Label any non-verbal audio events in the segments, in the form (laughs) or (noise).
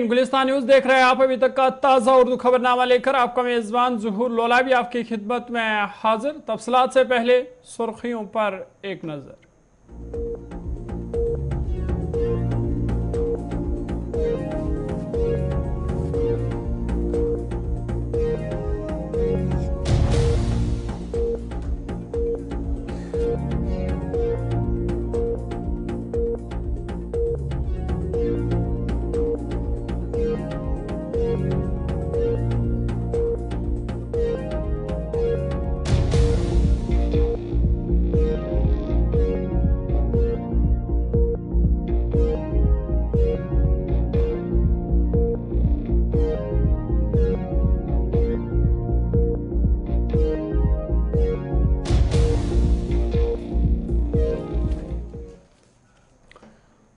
Gulistan news देख रहे हैं आप अभी तक का ताज़ा उर्दू खबरनामा लेकर आपका मेजबान जहूर लोला भी आपकी खिदमत में हाजिर। तफसलात से पहले सुर्खियों पर एक नज़र।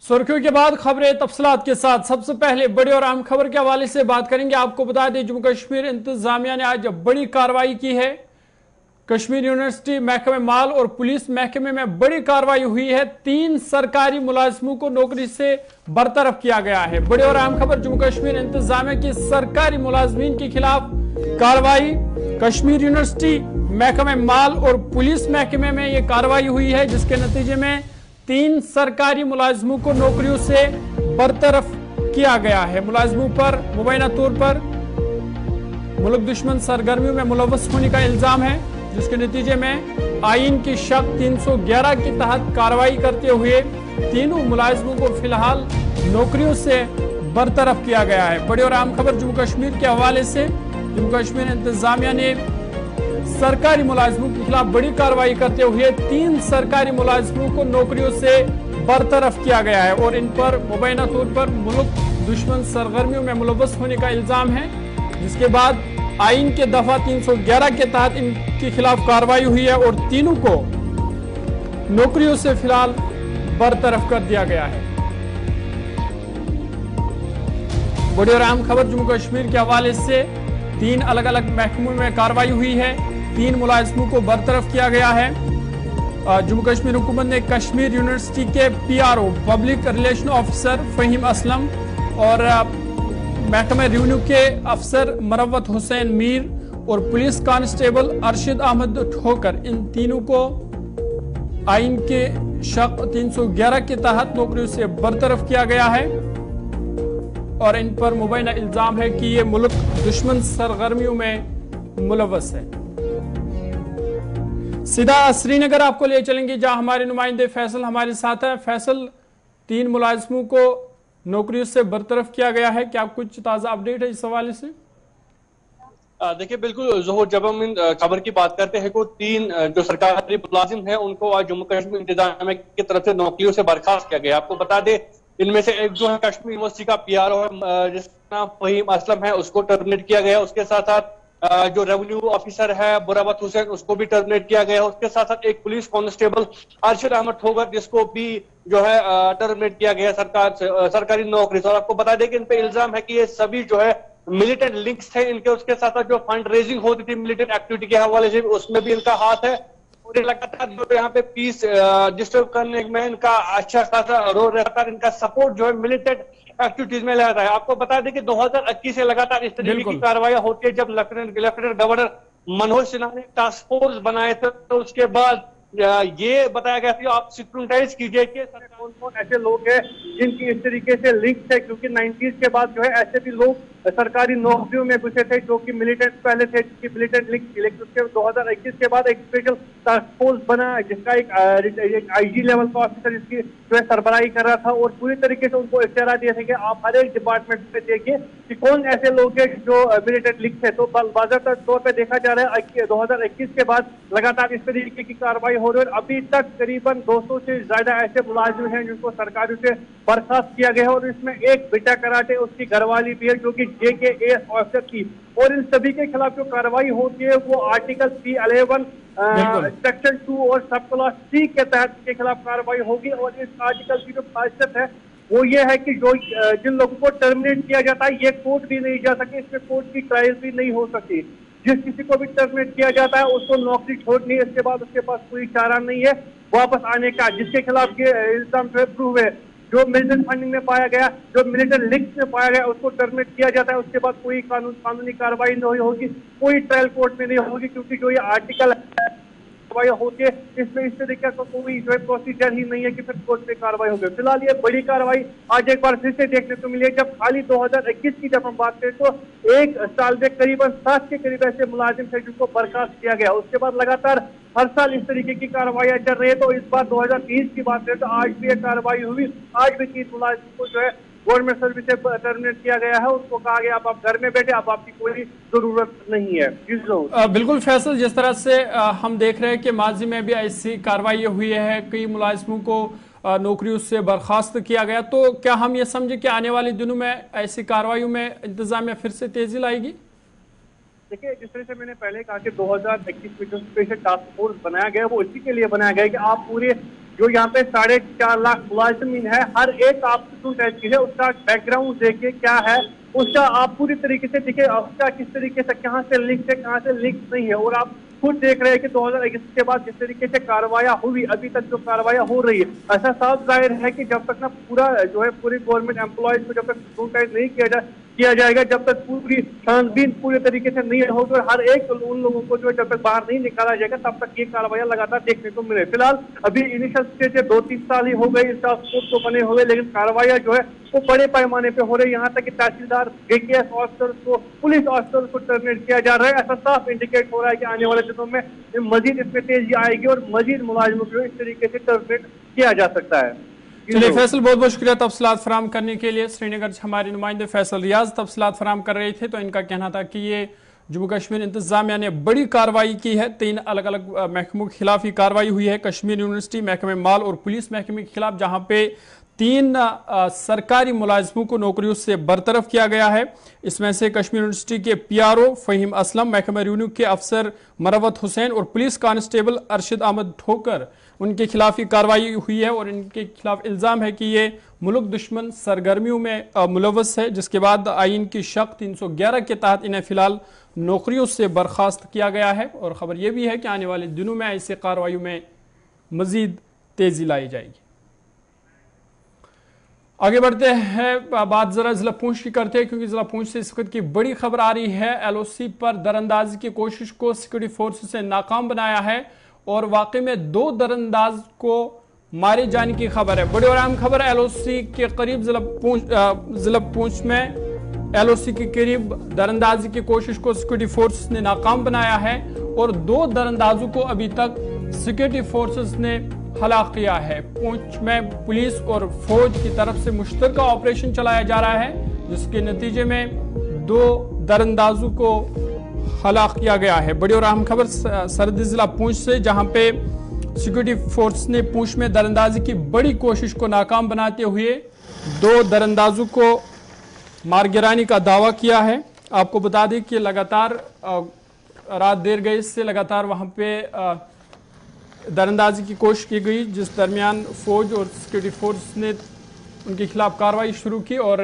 सुर्खियों के बाद खबरें तफसलात के साथ। सबसे पहले बड़ी और अहम खबर के हवाले से बात करेंगे। आपको बता दें, जम्मू कश्मीर इंतजामिया ने आज बड़ी कार्रवाई की है। कश्मीर यूनिवर्सिटी महकमे माल और पुलिस महकमे में बड़ी कार्रवाई हुई है। तीन सरकारी मुलाजमों को नौकरी से बरतरफ किया गया है। बड़ी और अहम खबर, जम्मू कश्मीर इंतजामिया की सरकारी मुलाजमीन के खिलाफ कार्रवाई। कश्मीर यूनिवर्सिटी महकमे माल और पुलिस महकमे में यह कार्रवाई हुई है, जिसके नतीजे में तीन सरकारी मुलाजमों को नौकरियों से बरतरफ किया गया है। मुलाजमों पर, मुबैना तौर पर मुल्क दुश्मन सरगर्मियों में मुलवस होने का इल्ज़ाम है, जिसके नतीजे में आइन की शक 311 के तहत कार्रवाई करते हुए तीनों मुलाजमों को फ़िलहाल नौकरियों से बरतरफ किया गया है। बड़ी और आम खबर, जम्मू कश्मीर के हवाले से। जम्मू कश्मीर इंतजामिया ने सरकारी मुलाजमों के खिलाफ बड़ी कार्रवाई करते हुए तीन सरकारी मुलाजमों को नौकरियों से बरतरफ किया गया है और इन पर मुबैना तौर पर मुल्क दुश्मन सरगर्मियों में मुलवस होने का इल्ज़ाम है, जिसके बाद आइन के दफ़ा 311 के तहत इनके खिलाफ कार्रवाई हुई है और तीनों को नौकरियों से फ़िलहाल बरतरफ कर दिया गया है। बड़ी और अहम खबर, जम्मू कश्मीर के हवाले से तीन अलग अलग महकमों में कार्रवाई हुई है। तीन मुलाजमों को बरतरफ किया गया है। जम्मू कश्मीर हुकूमत ने कश्मीर यूनिवर्सिटी के PRO, public relation officer Faheem Aslam और महकमे रेवेन्यू के अफसर मरवत हुसैन मीर और पुलिस कांस्टेबल अरशद अहमद ठोकर, इन तीनों को आइन के शक 311 के तहत नौकरियों से बरतरफ किया गया है। और इन पर मुबैना इल्ज़ाम है कि ये मुल्क दुश्मन सरगर्मियों में मुलवस है। सीधा श्रीनगर आपको ले चलेंगे, जहाँ हमारे नुमाइंदे फैसल हमारे साथ हैं। फैसल तीन मुलाजमों को नौकरियों से बरतरफ किया गया है। क्या कुछ ताज़ा अपडेट है इस हवाले से? देखिए, बिल्कुल जोहर, जब हम इन खबर की बात करते हैं को तीन जो सरकारी मुलाजिम है, उनको आज जम्मू कश्मीर इंतज़ाम की तरफ़ से नौकरियों से बर्खास्त किया गया आपको बता दें, इनमें से एक जो है कश्मीर यूनिवर्सिटी का पी आर ओ है जिसका नाम फहीम असलम है, उसको टर्मिनेट किया गया उसके साथ साथ जो रेवेन्यू ऑफिसर है, बुरावत हुसैन, उसको भी टर्मिनेट किया गया। है उसके साथ साथ एक पुलिस कांस्टेबल अरशद अहमद ठोगर जिसको भी जो है टर्मिनेट किया गया सरकार सरकारी नौकरी से। और आपको बता दें कि इन पे इल्ज़ाम है कि ये सभी जो है मिलिटेंट लिंक्स थे इनके। उसके साथ साथ जो फंड रेजिंग होती थी मिलिटेंट एक्टिविटी के हवाले से उसमें भी इनका हाथ है। लगातार जो यहाँ पे पीस डिस्टर्ब करने में इनका अच्छा खासा रोल रहता है। इनका सपोर्ट जो है मिलिटेंट एक्टिविटीज़ में लगा है आपको बता दें कि 2021 से लगातार इस तरीके की कार्रवाई होती है। जब lieutenant lieutenant governor Manoj Sinha ने टास्क फोर्स बनाए थे तो उसके बाद ये बताया गया था आप सिक्रोटाइज कीजिए कि कौन कौन ऐसे लोग हैं जिनकी इस तरीके से लिंक है क्योंकि नाइन्टीज के बाद जो है ऐसे भी लोग सरकारी नौकरियों में घुसे थे जो कि मिलिटेंट पहले थे जिसकी मिलिटेंट लिंक थी लेकिन उसके 2021 के बाद एक स्पेशल टास्क फोर्स बना, जिसका एक आईजी लेवल का ऑफिसर इसकी जो है सरबराही कर रहा था और पूरी तरीके से उनको इशारा दिए थे कि आप हर एक डिपार्टमेंट में देखिए कि कौन ऐसे लोग हैं जो मिलिटेंट लिंक थे। तो बाज़ार तौर पर देखा जा रहा है दो हज़ार इक्कीस के बाद लगातार इस तरीके की कार्रवाई हो रही है और अभी तक करीबन दो सौ से ज़्यादा ऐसे मुलाजिम हैं जिनको सरकार से बर्खास्त किया गया है और इसमें एक बेटा कराटे, उसकी घरवाली भी है, जो कि जे के एस ऑफिसर थी और इन सभी के खिलाफ जो कार्रवाई होती है वो article three eleven section two और सब क्लास सी के तहत के खिलाफ कार्रवाई होगी। और इस आर्टिकल की जो खासियत है वो ये है कि जो जिन लोगों को टर्मिनेट किया जाता है ये कोर्ट भी नहीं जा सके इसमें कोर्ट की ट्रायल भी नहीं हो सकी। जिस किसी को भी टर्मिनेट किया जाता है उसको नौकरी छोड़नी है इसके बाद उसके पास कोई चारा नहीं है। वापस आने का जिसके खिलाफ ये इल्ज़ाम जो है प्रूव है। जो मिलिटेंट फंडिंग में पाया गया, जो मिलिटेंट लिंक्स में पाया गया, उसको टर्मिनेट किया जाता है। उसके बाद कोई कानून, कानूनी कार्रवाई नहीं होगी, कोई ट्रायल कोर्ट में नहीं होगी, क्योंकि जो ये आर्टिकल कार्रवाई होती है इसमें इस तरीके का कोई जो है प्रोसीजर ही नहीं है कि फिर कोर्ट में कार्रवाई होगी फ़िलहाल ये बड़ी कार्रवाई आज एक बार फिर से देखने को मिली है। जब खाली 2021 की जब हम बात करें तो एक साल में करीबन, सात के करीब ऐसे मुलाजिम थे जिनको बर्खास्त किया गया। उसके बाद लगातार हर साल इस तरीके की कार्रवाई चल रही है तो इस बार 2020 की बात करें तो आज भी ये कार्रवाई हुई। आज भी तीन मुलाजिम को जो है गवर्नमेंट सर्विस से टर्मिनेट किया गया है उसको कहा गया आप आप घर में बैठे अब आपकी कोई ज़रूरत नहीं है। बिल्कुल फैसल जिस तरह से हम देख रहे हैं कि माजी में भी ऐसी कार्रवाई हुई है कई मुलाजमों को नौकरियों से बर्खास्त किया गया। तो क्या हम ये समझे कि आने वाले दिनों में ऐसी कार्रवाई में इंतजामिया फिर से तेज़ी लाएगी? देखिए जिस तरह से मैंने पहले कहा कि 2021 में जो स्पेशल टास्क फोर्स बनाया गया वो इसी के लिए बनाया गया कि आप पूरे जो यहाँ पे साढ़े चार लाख मुलाजमीन है, हर एक आप है, उसका बैकग्राउंड देखिए क्या है, उसका आप पूरी तरीके से देखिए उसका किस तरीके से, कहाँ से लिंक है, कहाँ से लिंक नहीं है, और आप खुद देख रहे हैं कि 2021 के बाद जिस तरीके से कार्रवाई हुई, अभी तक जो कार्रवाई हो रही है, ऐसा साफ़ ज़ाहिर है कि जब तक ना पूरा जो है पूरी गवर्नमेंट एम्प्लॉयज़ को जब तक नहीं किया जाए किया जाएगा जब तक पूरी छानबीन पूरे तरीके से नहीं होगी और हर एक उन लोगों को जो है जब तक बाहर नहीं निकाला जाएगा, तब तक ये कार्रवाई लगातार देखने को मिले। फ़िलहाल अभी इनिशियल स्टेज दो तीन साल ही हो गए इस टास्क फोर्स को बने हुए, लेकिन कार्रवाई जो है वो बड़े पैमाने पे हो रही है। यहाँ तक कि तहसीलदार जेकेएस ऑफिसर को, पुलिस ऑफिसर को टर्मिनेट किया जा रहा है। ऐसा साफ़ इंडिकेट हो रहा है कि आने वाले दिनों में मजीद इसमें तेज़ी आएगी और मजीद मुलाजिमों को इस तरीके से टर्मिनेट किया जा सकता है। चलिए, फैसल, बहुत बहुत शुक्रिया तफसलात फराम करने के लिए। श्रीनगर हमारे नुमाइंदे फैसल रियाज तफसलात फराम कर रहे थे तो इनका कहना था कि ये जम्मू कश्मीर इंतजामिया ने बड़ी कार्रवाई की है। तीन अलग अलग महकमों के खिलाफ ही कार्रवाई हुई है। कश्मीर यूनिवर्सिटी, महकमे माल और पुलिस महकमे के खिलाफ, जहाँ पे तीन सरकारी मुलाजमों को नौकरियों से बरतरफ किया गया है। इसमें से कश्मीर यूनिवर्सिटी के पीआरओ फहीम असलम, महकमा रेवन्यू के अफसर मरवत हुसैन और पुलिस कांस्टेबल अरशद अहमद ठोकर उनके खिलाफ ये कार्रवाई हुई है और इनके खिलाफ इल्ज़ाम है कि ये मुल्क दुश्मन सरगर्मियों में मुलवस है, जिसके बाद आइन की शक 311 के तहत इन्हें फ़िलहाल नौकरियों से बर्खास्त किया गया है। और ख़बर यह भी है कि आने वाले दिनों में ऐसे कार्रवाई में मजीद तेज़ी लाई जाएगी। आगे बढ़ते हैं बात जरा जिला पूंछ की करते हैं, क्योंकि जिला पूंछ से इस वक्त की बड़ी खबर आ रही है। एलओसी पर दरअंदाजी की कोशिश को सिक्योरिटी फोर्स से नाकाम बनाया है। और वाकई में दो दरअंदाज को मारे जाने की खबर है। बड़ी और अहम खबर एलओसी के करीब जिला पूंछ जिला पूंछ में एलओसी के करीब दरअंदाजी की कोशिश को सिक्योरिटी फोर्स ने नाकाम बनाया है और दो दरअंदाजों को अभी तक सिक्योरिटी फोर्सेस ने हलाक किया है। पूंछ में पुलिस और फौज की तरफ़ से मुश्तर ऑपरेशन चलाया जा रहा है, जिसके नतीजे में दो दरअंदाजों को हलाक किया गया है। बड़ी और अहम खबर सरहदी जिला पूंछ से, जहाँ पे सिक्योरिटी फोर्स ने पूंछ में दरअंदाजी की बड़ी कोशिश को नाकाम बनाते हुए दो दरअंदाजों को मार गिराने का दावा किया है। आपको बता दें कि लगातार रात देर गई से लगातार वहाँ पे दरअंदाजी की कोशिश की गई, जिस दरमियान फौज और सिक्योरिटी फोर्स ने उनके खिलाफ कार्रवाई शुरू की और,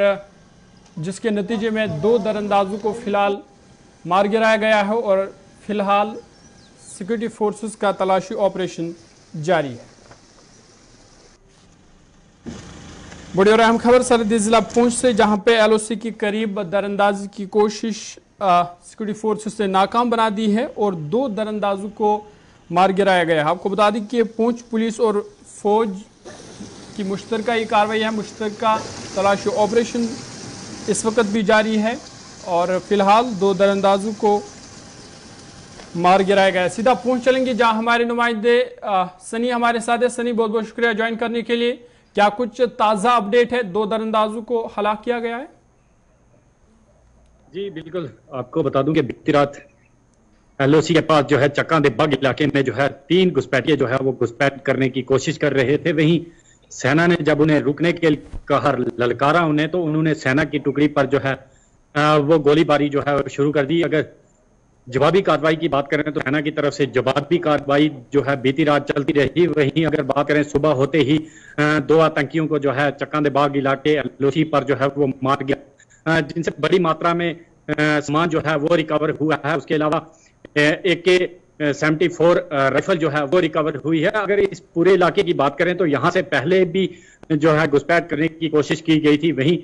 जिसके नतीजे में दो दरअंदाजों को फ़िलहाल मार गिराया गया है और फ़िलहाल सिक्योरिटी फोर्सेस का तलाशी ऑपरेशन जारी है। बड़ी और अहम खबर सरहदी जिला पुंछ से, जहाँ पे एलओसी के करीब दरअंदाजी की कोशिश सिक्योरिटी फोर्सेस ने नाकाम बना दी है और दो दरअंदाजों को मार गिराया गया है। आपको बता दें कि पुंछ पुलिस और फौज की मुश्तर ये कार्रवाई है। मुश्तर तलाशी ऑपरेशन इस वक्त भी जारी है। और फ़िलहाल दो दरअंदाजों को मार गिराया गया सीधा पहुँच चलेंगे जहाँ हमारे नुमाइंदे सनी हमारे साथ है। सनी, बहुत बहुत शुक्रिया ज्वाइन करने के लिए। क्या कुछ ताज़ा अपडेट है? दो दरअंदाजों को हलाक किया गया है। जी, बिल्कुल। आपको बता दूँ कि बीती रात एलओसी के पास जो है चक्का दे बग इलाके में जो है तीन घुसपैठिए जो है वो घुसपैठ करने की कोशिश कर रहे थे। वहीं सेना ने जब उन्हें रुकने के कहा, ललकारा उन्हें तो उन्होंने सेना की टुकड़ी पर जो है वो गोलीबारी जो है शुरू कर दी। अगर जवाबी कार्रवाई की बात करें तो सेना की तरफ़ से जवाबी कार्रवाई जो है बीती रात चलती रही। वहीं अगर बात करें सुबह होते ही दो आतंकियों को जो है चक्का बाग इलाके लोसी पर जो है वो मार गया। जिनसे बड़ी मात्रा में सामान जो है वो रिकवर हुआ है। उसके अलावा एक सेवेंटी फोर राइफल जो है, वो रिकवर हुई है। अगर इस पूरे इलाके की बात करें तो यहाँ से पहले भी जो है, घुसपैठ करने की कोशिश की गई थी। वहीं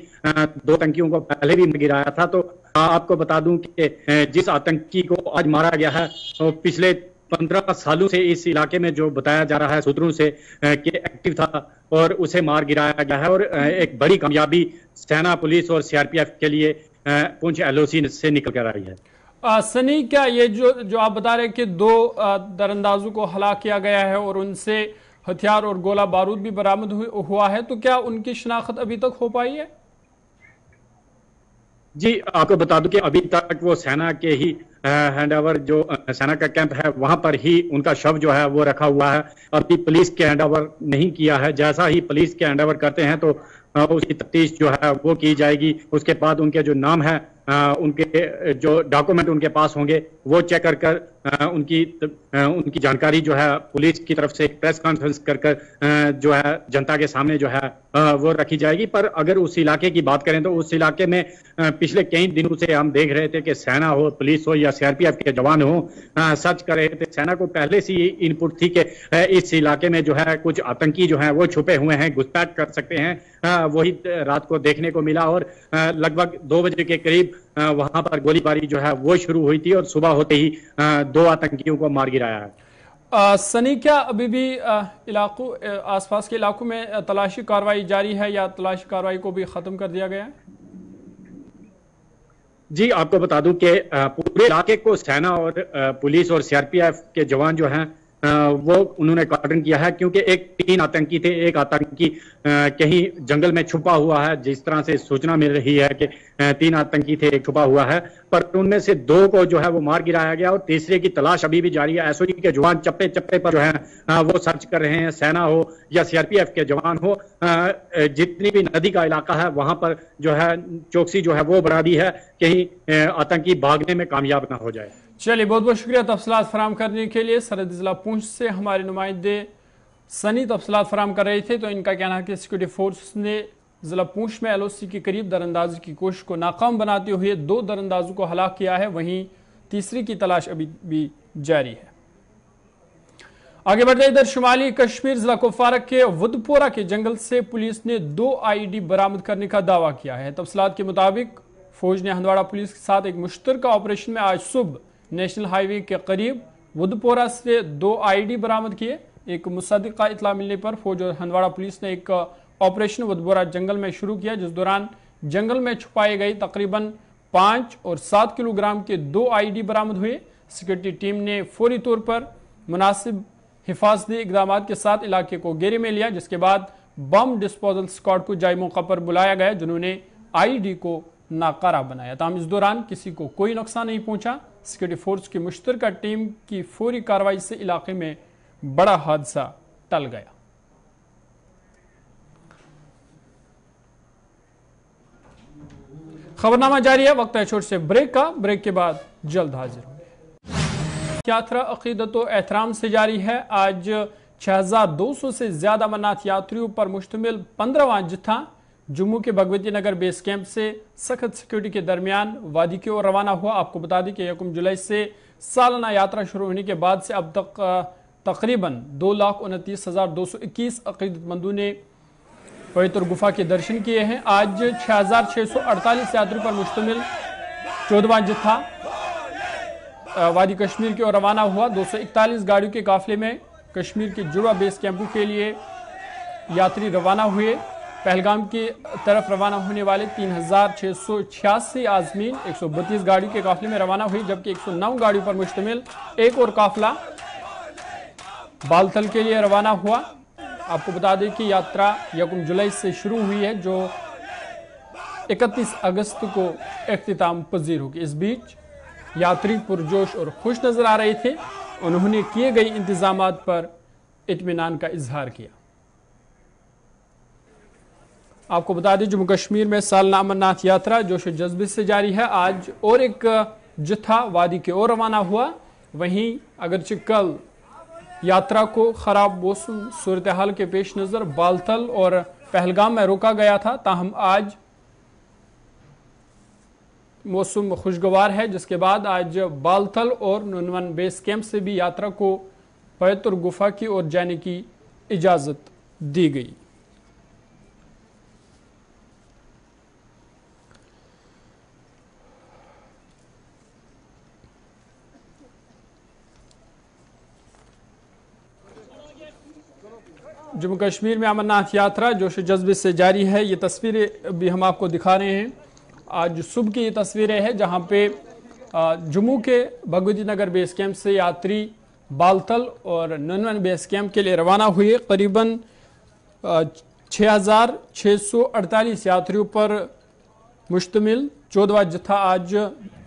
दो आतंकियों को पहले भी गिराया था। तो आपको बता दूँ कि जिस आतंकी को आज मारा गया है तो पिछले पंद्रह सालों से इस इलाके में जो बताया जा रहा है, सूत्रों से कि एक्टिव था और उसे मार गिराया गया है और एक बड़ी कामयाबी सेना, पुलिस और सीआरपीएफ के लिए पुंछ एलओसी से निकल कर आई है। सनी, क्या ये जो जो आप बता रहे हैं कि दो दरअंदाजों को हलाक किया गया है और उनसे हथियार और गोला बारूद भी बरामद हुआ है तो क्या उनकी शिनाख्त अभी तक हो पाई है? जी, आपको बता दूँ कि अभी तक वो सेना के ही हैंड ओवर जो सेना का कैंप है, वहाँ पर ही उनका शव जो है वो रखा हुआ है। अभी पुलिस के हैंड ओवर नहीं किया है। जैसा ही पुलिस के हैंड ओवर करते हैं तो उसकी तफ्तीश जो है वो की जाएगी। उसके बाद उनके जो नाम है उनके जो डॉक्यूमेंट उनके पास होंगे वो चेक कर कर उनकी उनकी जानकारी जो है पुलिस की तरफ़ से प्रेस कॉन्फ्रेंस कर जो है जनता के सामने जो है वो रखी जाएगी। पर अगर उस इलाके की बात करें तो उस इलाके में पिछले कई दिनों से हम देख रहे थे कि सेना हो, पुलिस हो या सीआरपीएफ के जवान हो सर्च कर रहे थे, सेना को पहले से इनपुट थी कि इस इलाके में जो है कुछ आतंकी जो है वो छुपे हुए हैं, घुसपैठ कर सकते हैं। वही रात को देखने को मिला और लगभग दो बजे के करीब वहाँ पर गोलीबारी जो है वो शुरू हुई थी और सुबह होते ही दो आतंकियों को मार गिराया है। सनी क्या अभी भी इलाकों आसपास के इलाकों में तलाशी कार्रवाई जारी है या तलाशी कार्रवाई को भी खत्म कर दिया गया है? जी आपको बता दूँ कि पूरे इलाके को सेना और पुलिस और सीआरपीएफ के जवान जो हैं वो उन्होंने कार्डन किया है, क्योंकि एक तीन आतंकी थे, एक आतंकी कहीं जंगल में छुपा हुआ है, जिस तरह से सूचना मिल रही है कि तीन आतंकी थे, एक छुपा हुआ है, पर उनमें से दो को जो है वो मार गिराया गया और तीसरे की तलाश अभी भी जारी है। एसओजी के जवान चप्पे चप्पे पर जो है वो सर्च कर रहे हैं, सेना हो या सीआरपीएफ के जवान हो जितनी भी नदी का इलाका है, वहाँ पर जो है, चौकसी जो है वो बढ़ा दी है, कहीं आतंकी भागने में कामयाब ना हो जाए। चलिए, बहुत बहुत शुक्रिया तफसलात फराम करने के लिए। सरहद जिला पूंछ से हमारे नुमाइंदे सनी तफसलात फराम कर रहे थे तो इनका कहना है कि सिक्योरिटी फोर्स ने जिला पूंछ में एलओसी के करीब दरअंदाजी की कोशिश को नाकाम बनाते हुए दो दरअंदाजों को हलाक किया है, वहीं तीसरी की तलाश अभी भी जारी है। आगे बढ़ते इधर शुमाली कश्मीर जिला कुफारक के वुदपोरा के जंगल से पुलिस ने दो आईडी बरामद करने का दावा किया है। तफसलात के मुताबिक फौज ने हंदवाड़ा पुलिस के साथ एक मुश्तर ऑपरेशन में आज सुबह नेशनल हाईवे के करीब बुद्धपोरा से दो आईडी बरामद किए। एक मुसद का इतला मिलने पर फौज और हंदवाड़ा पुलिस ने एक ऑपरेशन बुद्धपोरा जंगल में शुरू किया, जिस दौरान जंगल में छुपाए गए तकरीबन पाँच और सात किलोग्राम के दो आईडी बरामद हुए। सिक्योरिटी टीम ने फौरी तौर पर मुनासिब हिफाजती इकदाम के साथ इलाके को घेरे में लिया, जिसके बाद बम डिस्पोजल स्क्वाड को जाय मौका पर बुलाया गया, जिन्होंने आईडी को नाकारा बनाया। तमाम इस दौरान किसी को कोई नुकसान नहीं पहुँचा। सिक्योरिटी फोर्स की मुश्तर टीम की फौरी कार्रवाई से इलाके में बड़ा हादसा टल गया। खबरनामा जारी है, वक्त है छोट से ब्रेक का। ब्रेक के बाद जल्द हाजिर होंगे। यात्रा अकीदत एहतराम से जारी है। आज 6200 से ज़्यादा अमरनाथ यात्रियों पर मुश्तमिल पंद्रहवा जत्था जम्मू के भगवती नगर बेस कैंप से सख्त सिक्योरिटी के दरमियान वादी की ओर रवाना हुआ। आपको बता दें कि यकम जुलाई से सालाना यात्रा शुरू होने के बाद से अब तक तकरीबन दो लाख उनतीस हज़ार दो सौ इक्कीस अकीदतमंदों ने पवित्र गुफा के दर्शन किए हैं। आज छः हज़ार छः सौ अड़तालीस यात्रियों पर मुश्तमिल चौदवा जत्था वादी कश्मीर की ओर रवाना हुआ। दो सौ इकतालीस गाड़ियों के काफिले में कश्मीर के जुड़वा बेस कैंपों के लिए यात्री रवाना हुए। पहलगाम की तरफ़ रवाना होने वाले तीन हज़ार छह सौ छियासी आजमीन, एक सौ बत्तीस गाड़ियों के काफिले में रवाना हुई, जबकि एक सौ नौ गाड़ियों पर मुश्तमिल, एक और काफिला बालथल के लिए रवाना हुआ। आपको बता दें कि यात्रा यकम जुलाई से शुरू हुई है, जो 31 अगस्त को अख्ताम पजीर होगी। इस बीच यात्री पुरजोश और खुश नज़र आ रहे थे। उन्होंने किए गए इंतज़ाम पर इतमान का इजहार किया। आपको बता दें, जम्मू कश्मीर में सालना अमरनाथ यात्रा जोश जज्बे से जारी है। आज और एक जत्था वादी की ओर रवाना हुआ। वहीं अगरचे कल यात्रा को खराब मौसम सूरत हाल के पेश नज़र बालतल और पहलगाम में रोका गया था। ताहम आज मौसम खुशगवार है, जिसके बाद आज बालथल और नुनवन बेस कैंप से भी यात्रा को पवित्र गुफा की ओर जाने की इजाज़त दी गई। जम्मू कश्मीर में अमरनाथ यात्रा जोश जज्बे से जारी है, ये तस्वीरें भी हम आपको दिखा रहे हैं। आज सुबह की ये तस्वीरें हैं जहाँ पे जम्मू के भगवती नगर बेस कैंप से यात्री बालतल और ननवन बेस कैंप के लिए रवाना हुए करीबन छः हज़ार छः सौ अड़तालीस यात्रियों पर मुश्तमिल। चौदवा जत्था आज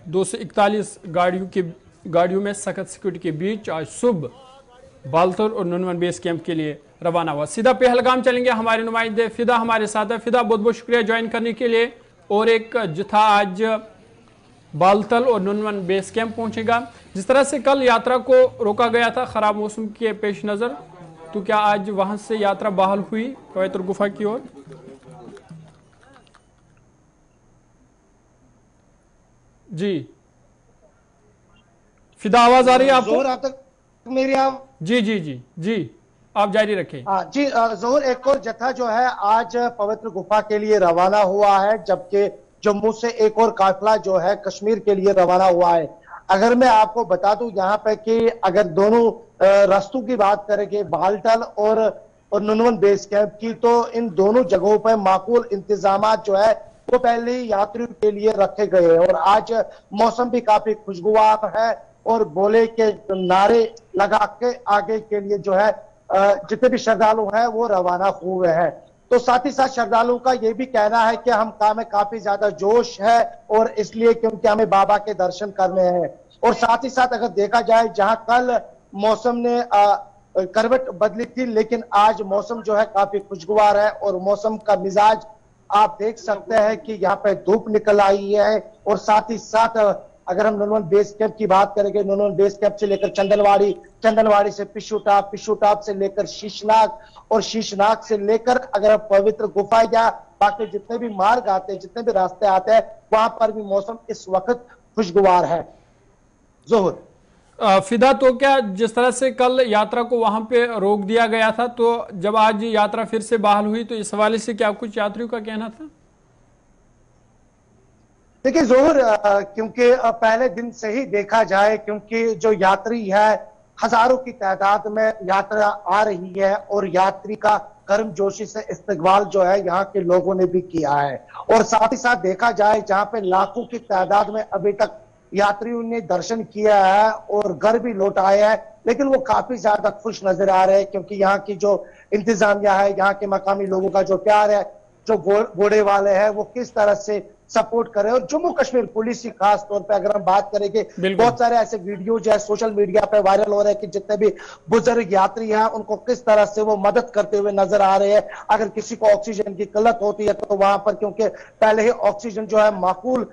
दो सौ इकतालीस गाड़ियों के, गाड़ियों में सख्त सिक्योरिटी के बीच आज सुबह बालतल और ननवन बेस कैंप के लिए रवाना हुआ। सीधा पहलगाम चलेंगे हमारे नुमाइंदे फिदा हमारे साथ है। फिदा बहुत बहुत शुक्रिया ज्वाइन करने के लिए। और एक जथा आज बालतल और नुनवन बेस कैंप पहुंचेगा। जिस तरह से कल यात्रा को रोका गया था खराब मौसम के पेश नज़र तो क्या आज वहाँ से यात्रा बहाल हुई? पवित्र गुफा की ओर। जी। फिदा आवाज़ आ रही है आपको? मेरी आप जी जी जी जी। आप जारी रखें। हाँ जी जोहर, एक और जत्था जो है, आज पवित्र गुफा के लिए रवाना हुआ है, जबकि जम्मू से एक और काफिला जो है, कश्मीर के लिए रवाना हुआ है। अगर मैं आपको बता दूँ यहाँ पे कि अगर दोनों रास्तों की बात करेंगे बालटल और और नुनवन बेस कैंप की तो इन दोनों जगहों पर माकूल इंतज़ाम जो है, वो पहले यात्रियों के लिए रखे गए हैं। और आज मौसम भी काफ़ी खुशगवार है और बोले के नारे लगा के आगे के लिए जो है जितने भी श्रद्धालु हैं, वो रवाना हुए हैं। तो साथ ही साथ श्रद्धालुओं का ये भी कहना है कि हम काम में काफ़ी ज़्यादा जोश है और इसलिए क्योंकि हमें बाबा के दर्शन करने हैं। और साथ ही साथ अगर देखा जाए, जहाँ कल मौसम ने करवट बदली थी, लेकिन आज मौसम जो है काफ़ी खुशगवार है और मौसम का मिजाज आप देख सकते हैं कि यहाँ पे धूप निकल आई है। और साथ ही साथ अगर हम नोनवन बेस कैंप की बात करेंगे नोनवन बेस कैंप से लेकर चंदनवाड़ी चंदनवाड़ी से पिशु टाप पिशु टाप से लेकर शीशनाग और शीशनाग से लेकर अगर हम पवित्र गुफा या बाकी जितने भी मार्ग आते हैं, जितने भी रास्ते आते हैं, वहाँ पर भी मौसम इस वक्त खुशगवार है। जोहर। फिदा तो क्या जिस तरह से कल यात्रा को वहाँ पे रोक दिया गया था तो जब आज यात्रा फिर से बहाल हुई तो इस हवाले से क्या कुछ यात्रियों का कहना था? देखिए, जोहर क्योंकि पहले दिन से ही देखा जाए, क्योंकि जो यात्री है, हज़ारों की तादाद में यात्रा आ रही है और यात्री का गर्म जोशी से इस्तेवाल जो है, यहाँ के लोगों ने भी किया है। और साथ ही साथ देखा जाए, जहाँ पे लाखों की तादाद में अभी तक यात्रियों ने दर्शन किया है और घर भी लौट आए हैं, लेकिन वो काफ़ी ज़्यादा खुश नज़र आ रहे हैं, क्योंकि यहाँ की जो इंतजामिया है, यहाँ के मकामी लोगों का जो प्यार है, जो घोड़े वाले हैं, वो किस तरह से सपोर्ट करे और जम्मू कश्मीर पुलिस की खास तौर पे अगर हम बात करेंगे बहुत सारे ऐसे वीडियो जो है सोशल मीडिया पे वायरल हो रहे हैं कि जितने भी बुज़ुर्ग यात्री हैं उनको किस तरह से वो मदद करते हुए नज़र आ रहे हैं। अगर किसी को ऑक्सीजन की किल्लत होती है तो वहाँ पर क्योंकि पहले ही ऑक्सीजन जो है माकूल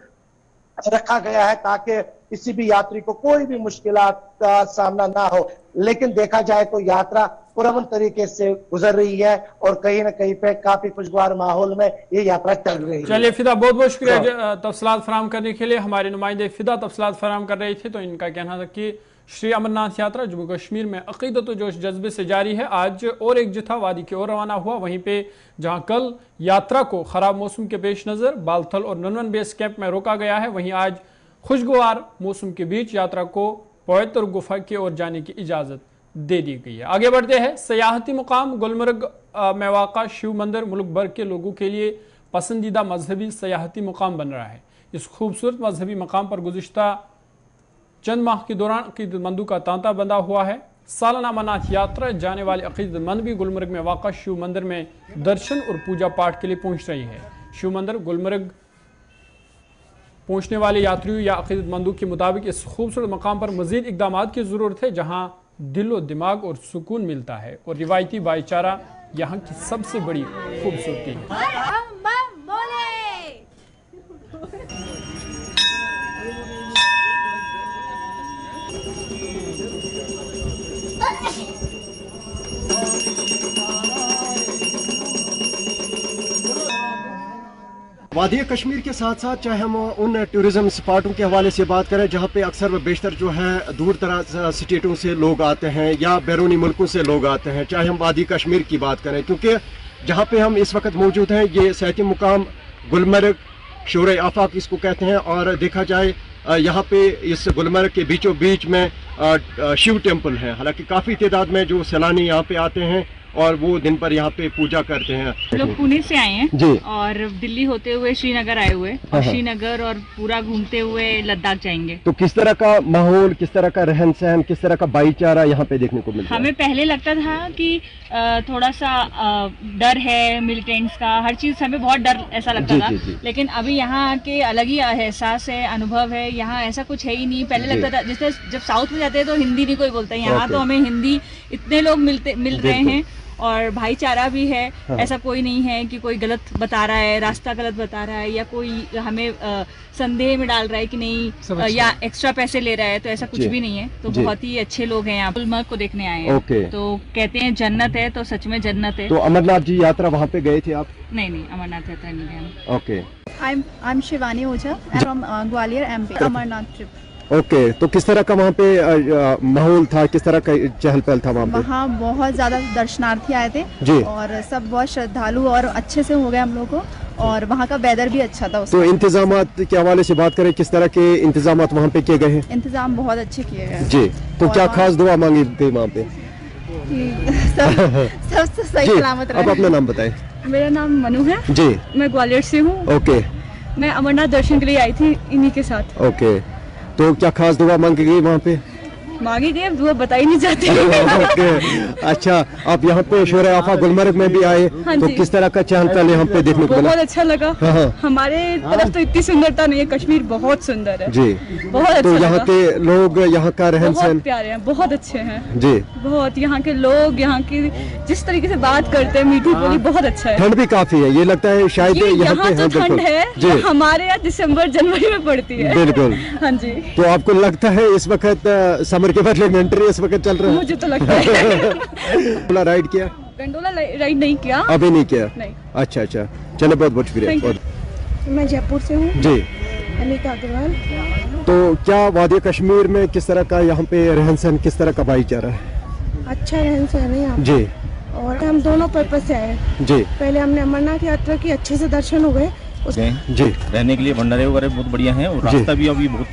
रखा गया है ताकि किसी भी यात्री को कोई भी मुश्किल का सामना ना हो। लेकिन देखा जाए तो यात्रा पुरमन तरीके से गुजर रही है और कहीं ना कहीं पे काफ़ी खुशगवार माहौल में ये यात्रा चल रही है। चलिए फिदा बहुत बहुत शुक्रिया तफसलात फराम करने के लिए। हमारे नुमाइंदे फिदा तफसलात फराम कर रहे थे तो इनका कहना था कि श्री अमरनाथ यात्रा जम्मू कश्मीर में अकीदत जोश जज्बे से जारी है। आज और एक जथा वादी की ओर रवाना हुआ। वहीं पे जहाँ कल यात्रा को खराब मौसम के पेश नज़र बालथल और ननवन बेस कैंप में रोका गया है। वहीं आज खुशगवार मौसम के बीच यात्रा को पवित्र गुफा की ओर जाने की इजाज़त दे दी गई है। आगे बढ़ते हैं। सयाहती मुकाम, गुलमर्ग में वाक़ा शिव मंदिर, मुल्क भर के लोगों के लिए पसंदीदा मजहबी सयाहती मुकाम बन रहा है। इस खूबसूरत मजहबी मकाम पर गुजशत चंद माह के दौरान अकीदतमंदों का तांता बंधा हुआ है। सालाना अमरनाथ यात्रा, जाने वाले अकीदतमंद भी गुलमर्ग में वाक़ा शिव मंदिर में दर्शन और पूजा पाठ के लिए पहुँच रही है। शिव मंदिर, गुलमर्ग पहुँचने वाले यात्रियों या अकीदतमंदों के मुताबिक इस खूबसूरत मकाम पर मजीद इकदाम की ज़रूरत है, जहाँ दिलो, दिमाग और सुकून मिलता है और रिवायती भाईचारा यहाँ की सबसे बड़ी खूबसूरती है। वादी कश्मीर के साथ साथ, चाहे हम उन टूरिज़्म स्पॉटों के हवाले से बात करें, जहाँ पे अक्सर बेशतर जो है, दूर दराज स्टेटों से लोग आते हैं या बैरूनी मुल्कों से लोग आते हैं। चाहे हम वादी कश्मीर की बात करें, क्योंकि जहाँ पे हम इस वक्त मौजूद हैं, ये सहती मुकाम गुलमर्ग शोर आफाक इसको कहते हैं, और देखा जाए यहाँ पे इस गुलमर्ग के बीचों बीच में शिव टेंपल है। हालाँकि काफ़ी तादाद में जो सैलानी यहाँ पे आते हैं और वो दिन पर यहाँ पे पूजा करते हैं। लोग पुणे से आए हैं जी। और दिल्ली होते हुए श्रीनगर आए हुए। हाँ, और हाँ। श्रीनगर और पूरा घूमते हुए लद्दाख जाएँगे। तो किस तरह का माहौल किस तरह का रहन सहन किस तरह का भाईचारा यहाँ पे देखने को मिलता है? हमें पहले लगता था कि थोड़ा सा डर है मिलिटेंट्स का हर चीज़ हमें बहुत डर ऐसा लगता जी, था। जी, जी। लेकिन अभी यहाँ के अलग ही एहसास है अनुभव है यहाँ ऐसा कुछ है ही नहीं। पहले लगता था जैसे जब साउथ में जाते हैं तो हिंदी नहीं कोई बोलता है। यहाँ तो हमें हिंदी इतने लोग मिलते मिल रहे हैं। और भाईचारा भी है। हाँ। ऐसा कोई नहीं है कि कोई गलत बता रहा है रास्ता गलत बता रहा है या कोई हमें संदेह में डाल रहा है कि नहीं या एक्स्ट्रा पैसे ले रहा है तो ऐसा कुछ भी नहीं है। तो बहुत ही अच्छे लोग हैं यहाँ गुलमर्ग को देखने आए हैं तो कहते हैं जन्नत है तो सच में जन्नत है। तो अमरनाथ जी यात्रा वहाँ पे गए थे आप? नहीं नहीं अमरनाथ यात्रा नहीं गए हम। Okay. I'm I'm Shivani Oja. I'm from uh, Gwalior, MP. Okay तो किस तरह का वहाँ पे माहौल था? किस तरह का चहल पहल था वहाँ पे? वहाँ बहुत ज़्यादा दर्शनार्थी आए थे जी। और सब बहुत श्रद्धालु और अच्छे से हो गए हम लोग को और वहाँ का वेदर भी अच्छा था तो इंतज़ाम के हवाले से बात करें किस तरह के इंतज़ाम वहाँ पे किए गए हैं? इंतज़ाम बहुत अच्छे किए गए जी तो क्या खास दुआ मांगी थी वहाँ पे? सब सब सही सलामत अब अपना नाम बताएँ। मेरा नाम मनु है। जी। मैं ग्वालियर से हूँ। ओके। मैं अमरनाथ दर्शन के लिए आई थी इन्हीं के साथ। ओके। तो क्या खास दुआ मांगी गई वहाँ पे? मांगी गई अब दुआ बता ही नहीं जाते। (laughs) ओके अच्छा आप यहाँ पे शोर आफा गुलमर्ग में भी आए हाँ तो किस तरह का चहल पहल यहाँ पे देखने को मिला? बहुत अच्छा लगा। हाँ, हाँ। हमारे तरफ़ तो इतनी सुंदरता नहीं है कश्मीर बहुत सुंदर है। जी। बहुत तो अच्छा यहाँ के लोग यहाँ का रहन सहन? प्यारे हैं बहुत अच्छे हैं। जी। बहुत यहाँ के लोग यहाँ की जिस तरीके से बात करते हैं मीठी बोली बहुत अच्छा है। ठंड भी काफ़ी है ये लगता है शायद यहाँ पे ठंड है हमारे यहाँ दिसंबर जनवरी में पड़ती है। बिल्कुल। (laughs) हाँ जी। तो आपको लगता है इस वक्त अ, समर के बदले विंटर इस वक्त चल रहा है। मुझे तो लगता है। (laughs) है राइड किया? गंडोला राइड नहीं किया। अभी नहीं किया? नहीं। अच्छा अच्छा। चलो बहुत बहुत शुक्रिया। मैं जयपुर से हूँ। जी। अनिता अग्रवाल। तो क्या वादी कश्मीर में किस तरह का यहाँ पे रहन सहन किस तरह का भाईचारा है? अच्छा रहन सहन है यहाँ जी। और हम दोनों पर्पज से आए। जी। पहले हमने अमरनाथ यात्रा की अच्छे से दर्शन हो गए। जी। रहने के लिए भंडारे वगैरह बहुत बढ़िया है और। रास्ता भी अभी बहुत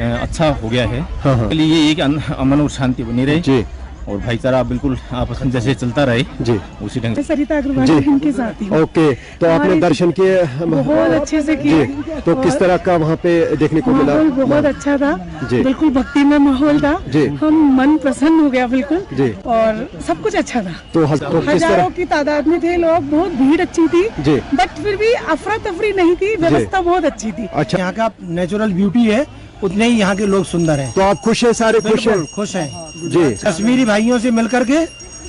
अच्छा हो गया है। हाँ, हाँ। लिए ये कि अन- अमन और शांति बनी रहे। जी। और भाईचारा बिल्कुल आपस में जैसे चलता रहे। जी। उसी ढंग से। सरिता अग्रवाल साथ ही। ओके तो आपने दर्शन किए बहुत अच्छे से किए। तो किस तरह का वहाँ पे देखने को मिला? बहुत अच्छा था। जी। बिल्कुल भक्ति में माहौल था। जी। हम मन प्रसन्न हो गया बिल्कुल। जी। और सब कुछ अच्छा था। तो, तो हज़ारों की तादाद में थे लोग। बहुत भीड़ अच्छी थी। जी। बट फिर भी अफरा तफरी नहीं थी। व्यवस्था बहुत अच्छी थी। अच्छा। यहाँ का नेचुरल ब्यूटी है। उतने ही यहाँ के लोग सुंदर हैं। तो आप खुश हैं सारे खुश हैं? खुश हैं। जी। कश्मीरी भाइयों से मिलकर के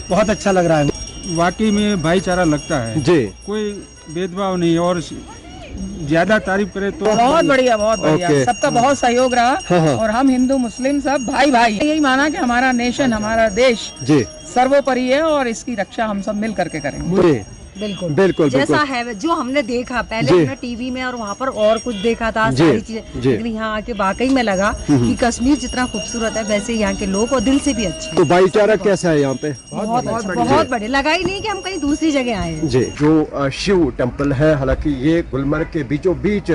बहुत अच्छा लग रहा है। वाकई में भाईचारा लगता है। जी। कोई भेदभाव नहीं और ज़्यादा तारीफ़ करे तो बहुत बढ़िया बहुत बढ़िया। सबका बहुत सहयोग हाँ, हाँ। रहा और हम हिंदू मुस्लिम सब भाई भाई यही माना कि हमारा नेशन हमारा देश जी। सर्वोपरि है और इसकी रक्षा हम सब मिल करके करेंगे। जी। बिल्कुल। बिल्कुल जैसा बिल्कुल है जो हमने देखा पहले। हमने टीवी में और वहाँ पर और कुछ देखा था सारी चीज़ें। लेकिन यहाँ आके वाकई में लगा कि कश्मीर जितना खूबसूरत है वैसे यहाँ के लोग और दिल से भी अच्छे तो भाईचारा कैसा है यहाँ पे? बहुत अच्छा बहुत बढ़िया। लगा ही नहीं कि हम कहीं दूसरी जगह आए हैं। जी। जो शिव टेंपल है हालाँकि ये गुलमर्ग के बीचों बीच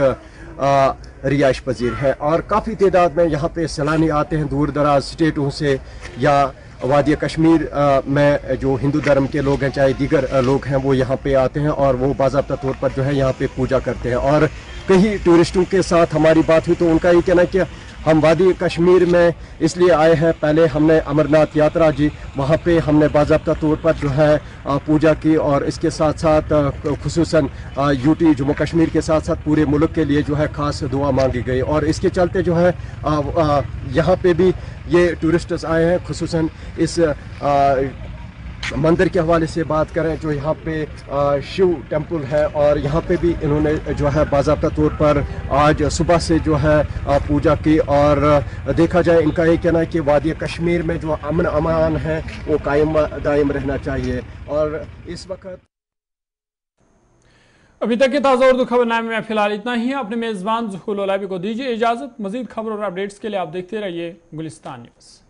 रिहाइश पजीर है। और काफ़ी तादाद में यहाँ पे सैलानी आते हैं दूर दराज स्टेटों से या वादी कश्मीर में जो हिंदू धर्म के लोग हैं, चाहे दीगर लोग हैं, वो यहाँ पे आते हैं और वो बाबा तौर पर जो है यहाँ पे पूजा करते हैं। और कई टूरिस्टों के साथ हमारी बात हुई तो उनका ये कहना है कि हम वादी कश्मीर में इसलिए आए हैं। पहले हमने अमरनाथ यात्रा जी, वहाँ पे हमने बाबा तौर पर जो है पूजा की और इसके साथ साथ खसूस यूटी, जम्मू कश्मीर के साथ साथ पूरे मुल्क के लिए जो है ख़ास दुआ मांगी गई। और इसके चलते जो है यहाँ पे भी ये टूरिस्ट्स आए हैं खसूस इस मंदिर के हवाले से बात करें, जो यहाँ पे शिव टेंपल है और यहाँ पे भी इन्होंने जो है बाजाबता तौर पर आज सुबह से जो है पूजा की और देखा जाए इनका ये कहना है कि वादी कश्मीर में जो अमन अमान है, वो कायम, दायम रहना चाहिए। और इस वक्त अभी तक के ताज़ा उर्दू खबरनामे में फ़िलहाल इतना ही, अपने मेज़बान जुहुल को दीजिए इजाज़त। मजीद खबर और अपडेट्स के लिए आप देखते रहिए गुलिस्तान न्यूज़।